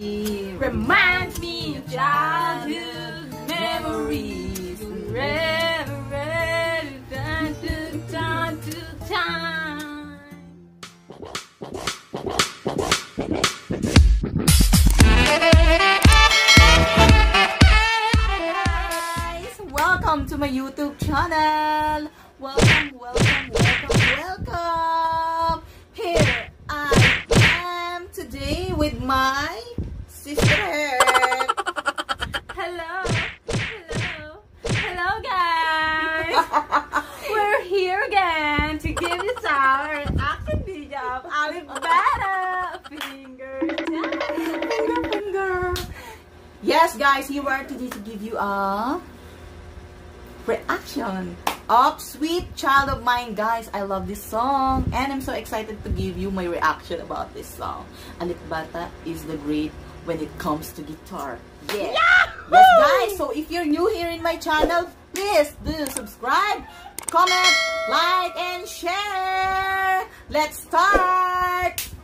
Reminds me of childhood memories. Forever, time to time to time. guys! Welcome to my YouTube channel! Welcome, welcome, welcome, welcome! Here I am today with my Hello! Hello! Hello guys! We're here again to give you our action video of Alip Bata! Finger! Finger, finger! Yes, guys, we are today to give you a reaction of Sweet Child O' Mine. Guys, I love this song and I'm so excited to give you my reaction about this song. Alip Bata is the great when it comes to guitar. Yeah. Yes, guys, so if you're new here in my channel, please do subscribe, comment, like, and share. Let's start!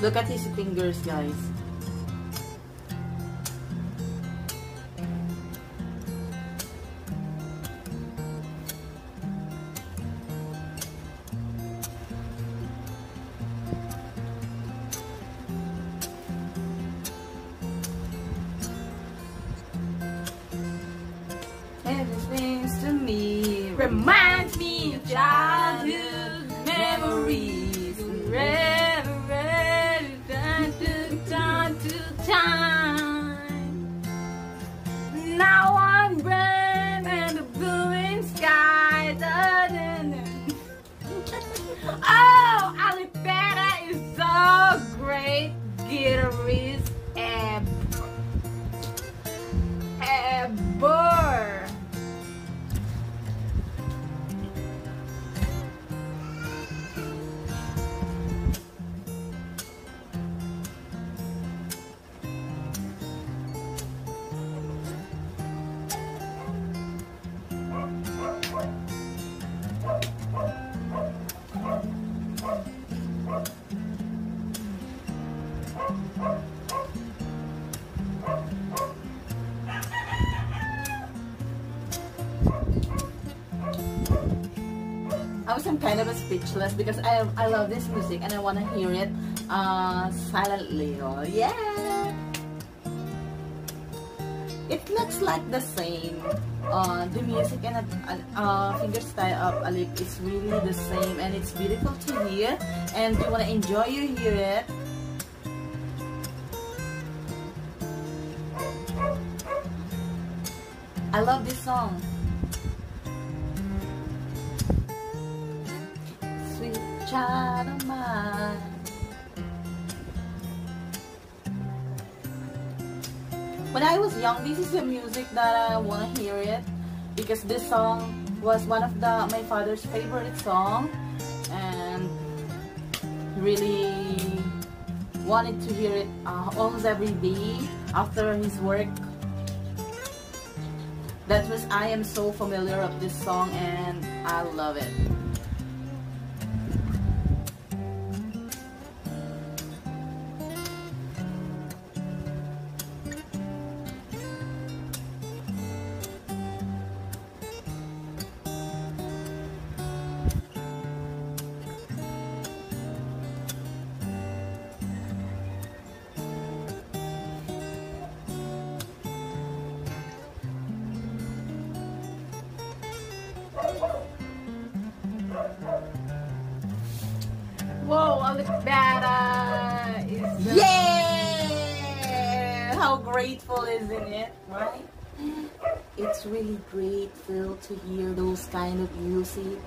Look at his fingers, guys. Everything's to me reminds me of childhood memories. I was kind of speechless because I I love this music and I want to hear it uh, silently. Oh, yeah. It looks like the same. Uh, the music and uh, uh, finger style of Alip is really the same and it's beautiful to hear. And you want to enjoy you hear it. I love this song. Sweet Child O' Mine. When I was young, this is the music that I want to hear it because this song was one of the my father's favorite song and really wanted to hear it uh, almost every day after his work that was I am so familiar of this song and I love it. Whoa, Alip Bata is the... Yeah! How grateful isn't it, right? It's really grateful to hear those kind of music.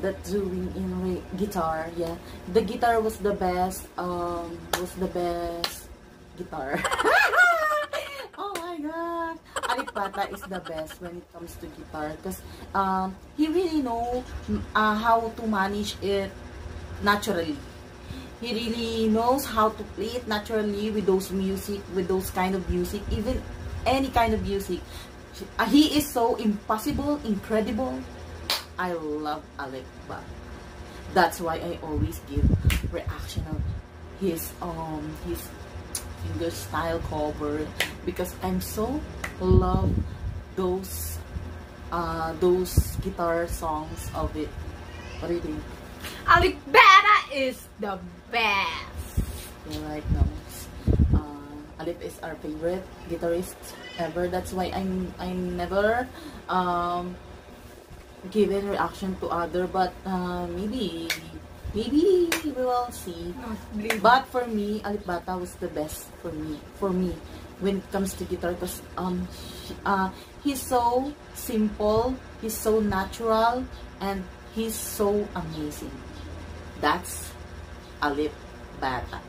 that doing in guitar. Yeah, the guitar was the best. Um, was the best guitar. Bata is the best when it comes to guitar because um, he really know uh, how to manage it naturally. He really knows how to play it naturally with those music, with those kind of music, even any kind of music. Uh, he is so impossible, incredible. I love Alip That's why I always give reaction of his um his finger style cover because I'm so love those uh those guitar songs of it. What do you think? Alip Bata is the best. Right, no. Uh, Alip is our favorite guitarist ever. That's why I'm I'm never um given reaction to other, but uh, maybe maybe we will see. But for me, Alip Bata was the best for me. For me, when it comes to guitar, because um, uh, he's so simple, he's so natural, and he's so amazing. That's Alip Bata.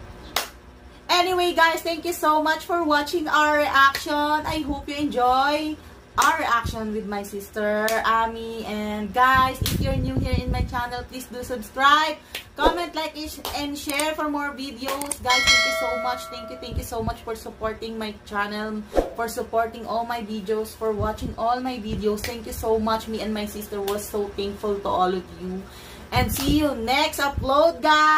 Anyway, guys, thank you so much for watching our reaction. I hope you enjoy our reaction with my sister, Ami. And guys, if you're new here in my channel, please do subscribe, comment, like, and share for more videos. Guys, thank you so much. Thank you, thank you so much for supporting my channel, for supporting all my videos, for watching all my videos. Thank you so much. Me and my sister was so thankful to all of you. And see you next upload, guys!